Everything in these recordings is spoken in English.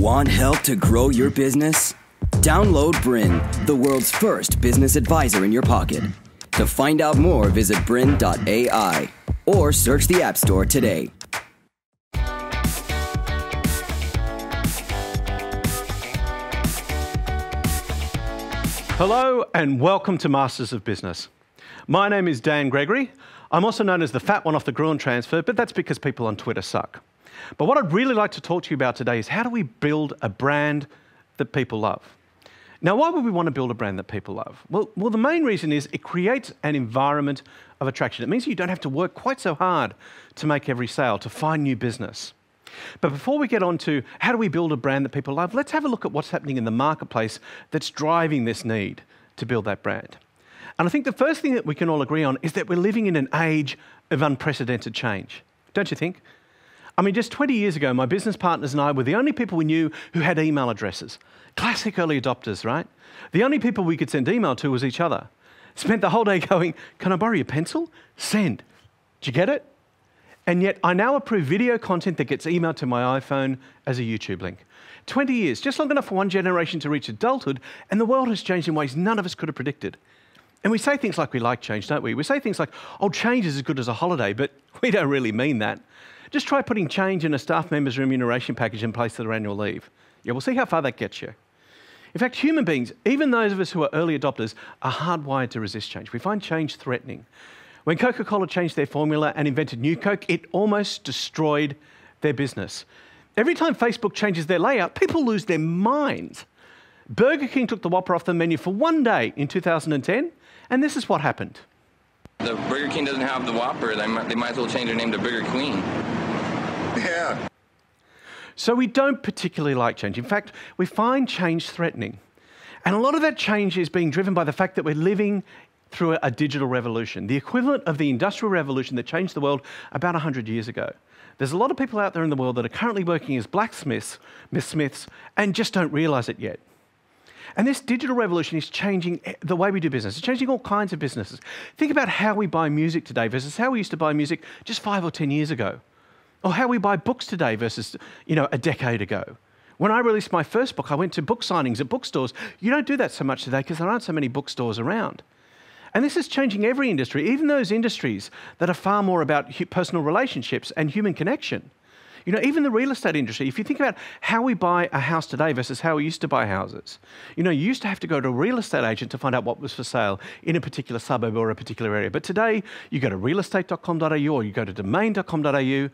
Want help to grow your business? Download BRiN, the world's first business advisor in your pocket. To find out more, visit brin.ai or search the App Store today. Hello and welcome to Masters of Business. My name is Dan Gregory. I'm also known as the fat one off the Gruen transfer, but that's because people on Twitter suck. But what I'd really like to talk to you about today is how do we build a brand that people love? Now, why would we want to build a brand that people love? Well, well, the main reason is it creates an environment of attraction. It means you don't have to work quite so hard to make every sale, to find new business. But before we get on to how do we build a brand that people love, let's have a look at what's happening in the marketplace that's driving this need to build that brand. And I think the first thing that we can all agree on is that we're living in an age of unprecedented change. Don't you think? I mean, just 20 years ago, my business partners and I were the only people we knew who had email addresses. Classic early adopters, right? The only people we could send email to was each other. Spent the whole day going, Can I borrow your pencil? Send. Did you get it? And yet, I now approve video content that gets emailed to my iPhone as a YouTube link. 20 years, just long enough for one generation to reach adulthood, and the world has changed in ways none of us could have predicted. And we say things like we like change, don't we? We say things like, oh, change is as good as a holiday, but we don't really mean that. Just try putting change in a staff member's remuneration package in place of their annual leave. Yeah, we'll see how far that gets you. In fact, human beings, even those of us who are early adopters, are hardwired to resist change. We find change threatening. When Coca Cola changed their formula and invented New Coke, it almost destroyed their business. Every time Facebook changes their layout, people lose their minds. Burger King took the Whopper off the menu for one day in 2010, and this is what happened. The Burger King doesn't have the Whopper. They might, they might as well change their name to Burger Queen. Yeah. So we don't particularly like change. In fact, we find change threatening. And a lot of that change is being driven by the fact that we're living through a, digital revolution, the equivalent of the industrial revolution that changed the world about 100 years ago. There's a lot of people out there in the world that are currently working as blacksmiths, Miss Smiths, and just don't realize it yet. And this digital revolution is changing eh, the way we do business. It's changing all kinds of businesses. Think about how we buy music today versus how we used to buy music just five or 10 years ago. Or how we buy books today versus, you know, a decade ago. When I released my first book, I went to book signings at bookstores. You don't do that so much today because there aren't so many bookstores around. And this is changing every industry, even those industries that are far more about personal relationships and human connection. You know, even the real estate industry, if you think about how we buy a house today versus how we used to buy houses, you know, you used to have to go to a real estate agent to find out what was for sale in a particular suburb or a particular area. But today, you go to realestate.com.au or you go to domain.com.au,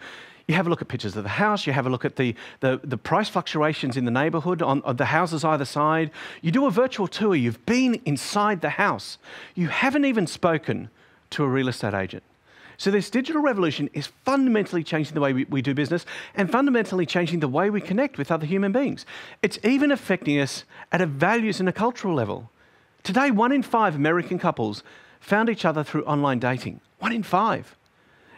you have a look at pictures of the house, you have a look at the, the, the price fluctuations in the neighborhood on, on, the houses either side. You do a virtual tour, you've been inside the house. You haven't even spoken to a real estate agent. So, this digital revolution is fundamentally changing the way we, we, do business and fundamentally changing the way we connect with other human beings. It's even affecting us at a values and a cultural level. Today, one in five American couples found each other through online dating. One in five.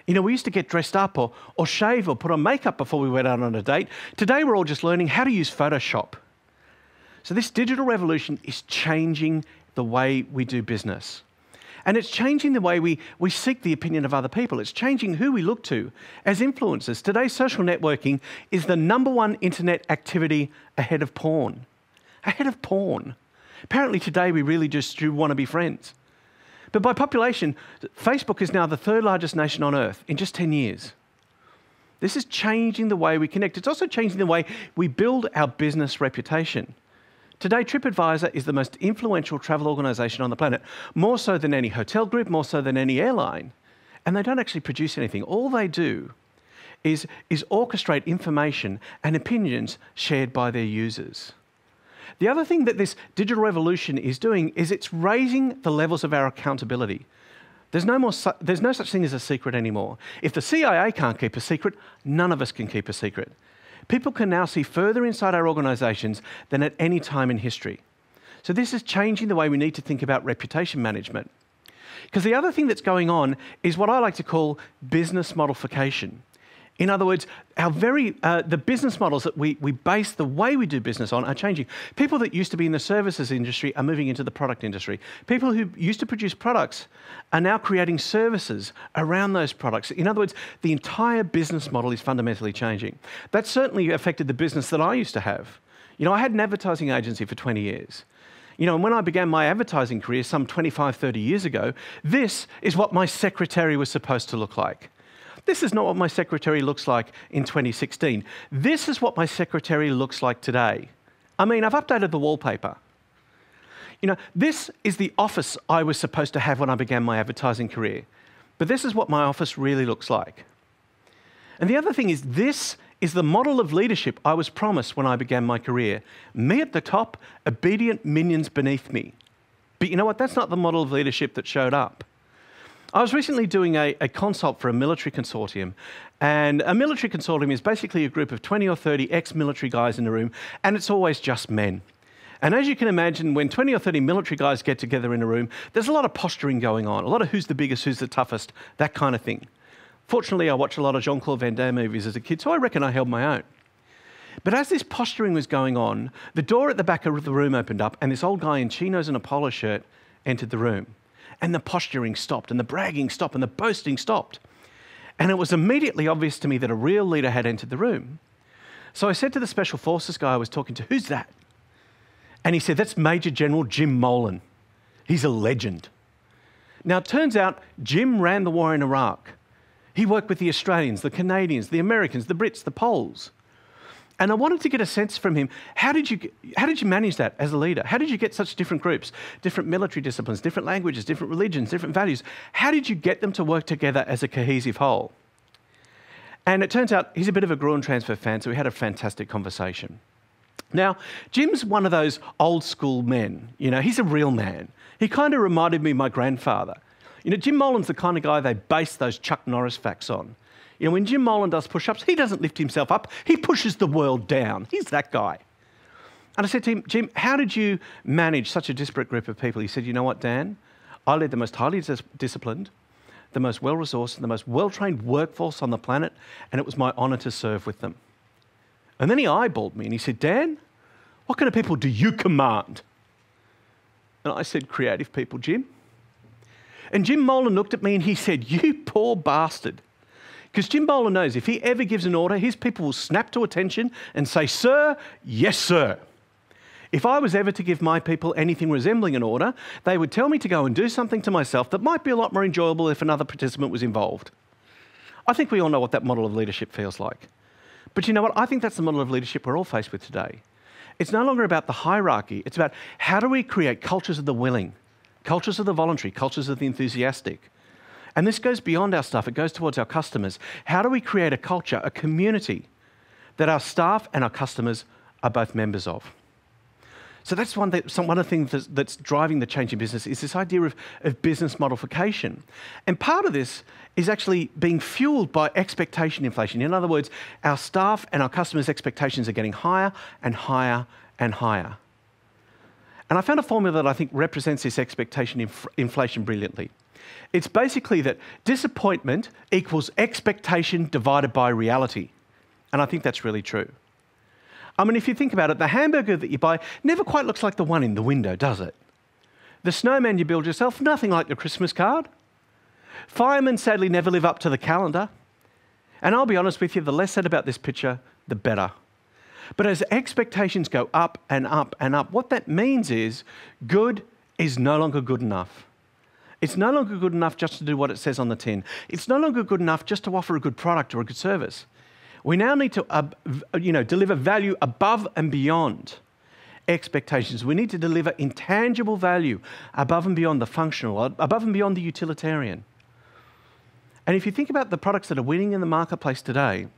You know, we used to get dressed up or, or shave or put on makeup before we went out on a date. Today, we're all just learning how to use Photoshop. So, this digital revolution is changing the way we do business. And it's changing the way we, we seek the opinion of other people. It's changing who we look to as influencers. Today, social networking is the number one internet activity ahead of porn. Ahead of porn. Apparently, today we really just do want to be friends. But by population, Facebook is now the third largest nation on earth in just 10 years. This is changing the way we connect. It's also changing the way we build our business reputation. Today, TripAdvisor is the most influential travel organisation on the planet, more so than any hotel group, more so than any airline. And they don't actually produce anything. All they do is, is orchestrate information and opinions shared by their users. The other thing that this digital revolution is doing is it's raising the levels of our accountability. There's no, more su- there's no such thing as a secret anymore. If the CIA can't keep a secret, none of us can keep a secret people can now see further inside our organisations than at any time in history. So, this is changing the way we need to think about reputation management. Because the other thing that's going on is what I like to call business modification. In other words, our very uh, the business models that we, we base the way we do business on are changing. People that used to be in the services industry are moving into the product industry. People who used to produce products are now creating services around those products. In other words, the entire business model is fundamentally changing. That certainly affected the business that I used to have. You know, I had an advertising agency for 20 years. You know, and when I began my advertising career some 25, 30 years ago, this is what my secretary was supposed to look like. This is not what my secretary looks like in 2016. This is what my secretary looks like today. I mean, I've updated the wallpaper. You know, this is the office I was supposed to have when I began my advertising career. But this is what my office really looks like. And the other thing is, this is the model of leadership I was promised when I began my career. Me at the top, obedient minions beneath me. But you know what? That's not the model of leadership that showed up. I was recently doing a, a, consult for a military consortium, and a military consortium is basically a group of 20 or 30 ex military guys in a room, and it's always just men. And as you can imagine, when 20 or 30 military guys get together in a room, there's a lot of posturing going on, a lot of who's the biggest, who's the toughest, that kind of thing. Fortunately, I watched a lot of Jean Claude Van Damme movies as a kid, so I reckon I held my own. But as this posturing was going on, the door at the back of the room opened up, and this old guy in chinos and a polo shirt entered the room and the posturing stopped, and the bragging stopped, and the boasting stopped. And it was immediately obvious to me that a real leader had entered the room. So I said to the Special Forces guy I was talking to, Who's that? And he said, That's Major General Jim Molan. He's a legend. Now, it turns out Jim ran the war in Iraq. He worked with the Australians, the Canadians, the Americans, the Brits, the Poles. And I wanted to get a sense from him how did, you, how did you manage that as a leader? How did you get such different groups, different military disciplines, different languages, different religions, different values? How did you get them to work together as a cohesive whole? And it turns out he's a bit of a Gruen transfer fan, so we had a fantastic conversation. Now, Jim's one of those old school men. You know, he's a real man. He kind of reminded me of my grandfather. You know, Jim Molan's the kind of guy they base those Chuck Norris facts on. You know, when Jim Molan does push ups, he doesn't lift himself up, he pushes the world down. He's that guy. And I said to him, Jim, how did you manage such a disparate group of people? He said, You know what, Dan? I led the most highly dis- disciplined, the most well resourced, the most well trained workforce on the planet, and it was my honor to serve with them. And then he eyeballed me and he said, Dan, what kind of people do you command? And I said, Creative people, Jim. And Jim Molan looked at me and he said, You poor bastard. Because Jim Molan knows if he ever gives an order, his people will snap to attention and say, Sir, yes, sir. If I was ever to give my people anything resembling an order, they would tell me to go and do something to myself that might be a lot more enjoyable if another participant was involved. I think we all know what that model of leadership feels like. But you know what? I think that's the model of leadership we're all faced with today. It's no longer about the hierarchy, it's about how do we create cultures of the willing, cultures of the voluntary, cultures of the enthusiastic. And this goes beyond our staff, it goes towards our customers. How do we create a culture, a community that our staff and our customers are both members of? So that's one, that, some, one of the things that's, that's, driving the change in business is this idea of, of business modification. And part of this is actually being fueled by expectation inflation. In other words, our staff and our customers' expectations are getting higher and higher and higher. And I found a formula that I think represents this expectation inf- inflation brilliantly. It's basically that disappointment equals expectation divided by reality. And I think that's really true. I mean, if you think about it, the hamburger that you buy never quite looks like the one in the window, does it? The snowman you build yourself, nothing like the Christmas card. Firemen sadly never live up to the calendar. And I'll be honest with you, the less said about this picture, the better. But as expectations go up and up and up, what that means is good is no longer good enough. It's no longer good enough just to do what it says on the tin. It's no longer good enough just to offer a good product or a good service. We now need to uh, uh you know, deliver value above and beyond expectations. We need to deliver intangible value above and beyond the functional, uh, above and beyond the utilitarian. And if you think about the products that are winning in the marketplace today,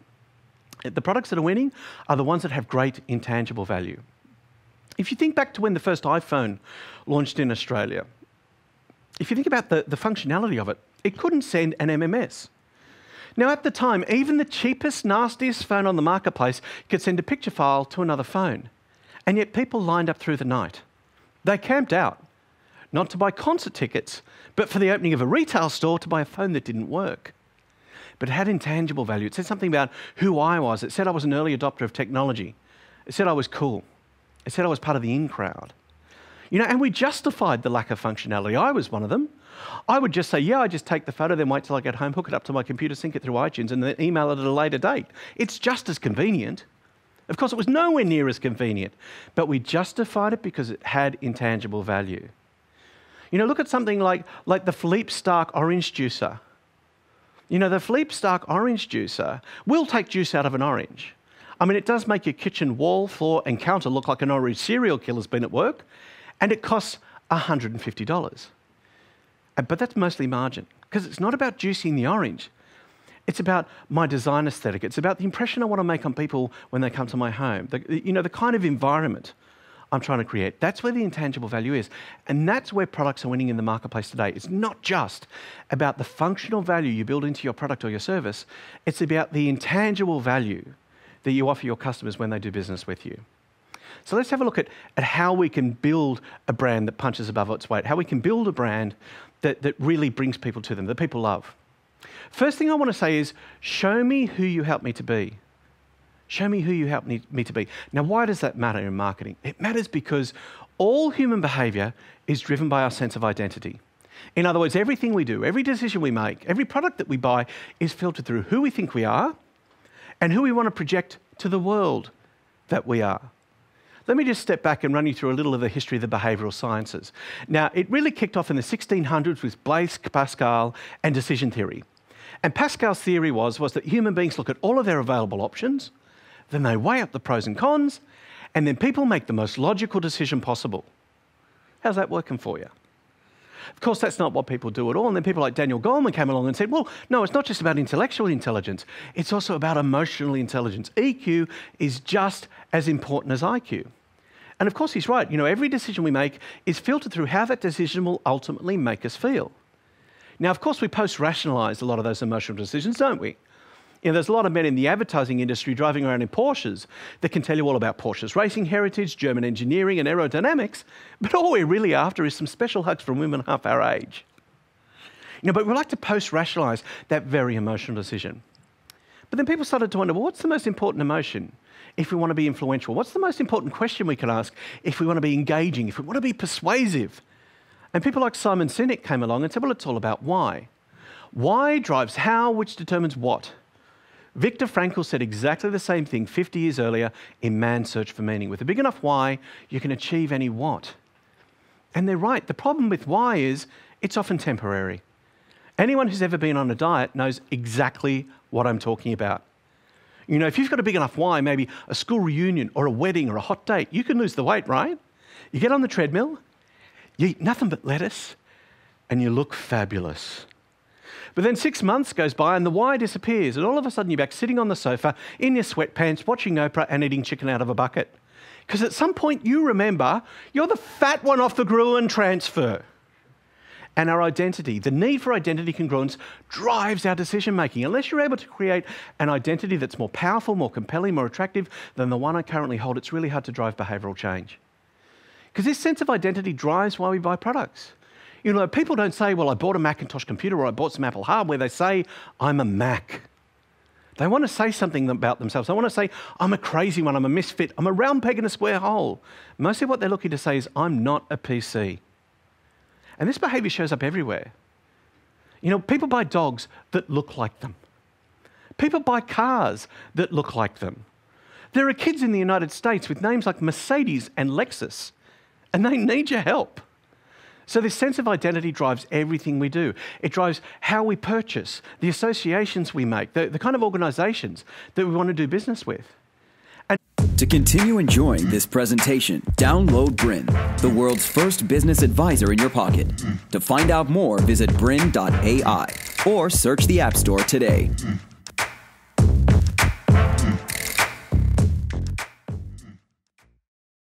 eh, the products that are winning are the ones that have great intangible value. If you think back to when the first iPhone launched in Australia, if you think about the, the functionality of it, it couldn't send an MMS. Now, at the time, even the cheapest, nastiest phone on the marketplace could send a picture file to another phone. And yet, people lined up through the night. They camped out, not to buy concert tickets, but for the opening of a retail store to buy a phone that didn't work. but it had intangible value. It said something about who I was. It said I was an early adopter of technology. It said I was cool. It said I was part of the in crowd. You know, and we justified the lack of functionality. I was one of them. I would just say, yeah, I just take the photo, then wait till I get home, hook it up to my computer, sync it through iTunes, and then email it at a later date. It's just as convenient. Of course, it was nowhere near as convenient, but we justified it because it had intangible value. You know, look at something like, like the Philippe Starck orange juicer. You know, the Philippe Starck orange juicer will take juice out of an orange. I mean, it does make your kitchen wall, floor, and counter look like an orange serial killer's been at work, and it costs $150. But that's mostly margin, because it's not about juicing the orange. It's about my design aesthetic. It's about the impression I want to make on people when they come to my home. The, you know, the kind of environment I'm trying to create. That's where the intangible value is. And that's where products are winning in the marketplace today. It's not just about the functional value you build into your product or your service, it's about the intangible value that you offer your customers when they do business with you. So let's have a look at, at how we can build a brand that punches above its weight, how we can build a brand that, that really brings people to them, that people love. First thing I want to say is show me who you help me to be. Show me who you help me, me to be. Now, why does that matter in marketing? It matters because all human behavior is driven by our sense of identity. In other words, everything we do, every decision we make, every product that we buy is filtered through who we think we are and who we want to project to the world that we are. Let me just step back and run you through a little of the history of the behavioural sciences. Now, it really kicked off in the 1600s with Blaise Pascal and decision theory. And Pascal's theory was, was that human beings look at all of their available options, then they weigh up the pros and cons, and then people make the most logical decision possible. How's that working for you? Of course, that's not what people do at all. And then people like Daniel Goleman came along and said, well, no, it's not just about intellectual intelligence, it's also about emotional intelligence. EQ is just as important as IQ. And of course, he's right. You know, every decision we make is filtered through how that decision will ultimately make us feel. Now, of course, we post rationalize a lot of those emotional decisions, don't we? You know, there's a lot of men in the advertising industry driving around in Porsches that can tell you all about Porsche's racing heritage, German engineering, and aerodynamics, but all we're really after is some special hugs from women half our age. You know, but we like to post rationalize that very emotional decision. But then people started to wonder well, what's the most important emotion? if we want to be influential? What's the most important question we can ask if we want to be engaging, if we want to be persuasive? And people like Simon Sinek came along and said, well, it's all about why. Why drives how, which determines what. Viktor Frankl said exactly the same thing 50 years earlier in Man's Search for Meaning. With a big enough why, you can achieve any what. And they're right. The problem with why is it's often temporary. Anyone who's ever been on a diet knows exactly what I'm talking about. You know, if you've got a big enough why, maybe a school reunion or a wedding or a hot date, you can lose the weight, right? You get on the treadmill, you eat nothing but lettuce, and you look fabulous. But then six months goes by and the why disappears, and all of a sudden you're back sitting on the sofa in your sweatpants, watching Oprah and eating chicken out of a bucket. Because at some point you remember you're the fat one off the Gruen transfer and our identity. The need for identity congruence drives our decision making. Unless you're able to create an identity that's more powerful, more compelling, more attractive than the one I currently hold, it's really hard to drive behavioral change. Because this sense of identity drives why we buy products. You know, people don't say, well, I bought a Macintosh computer or I bought some Apple hardware. They say, I'm a Mac. They want to say something about themselves. They want to say, I'm a crazy one, I'm a misfit, I'm a round peg in a square hole. Mostly what they're looking to say is, I'm not a PC. And this behavior shows up everywhere. You know, people buy dogs that look like them. People buy cars that look like them. There are kids in the United States with names like Mercedes and Lexus, and they need your help. So, this sense of identity drives everything we do. It drives how we purchase, the associations we make, the, the kind of organizations that we want to do business with. To continue enjoying this presentation, download BRiN, the world's first business advisor in your pocket. To find out more, visit brin.ai or search the App Store today.